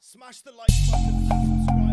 Smash the like button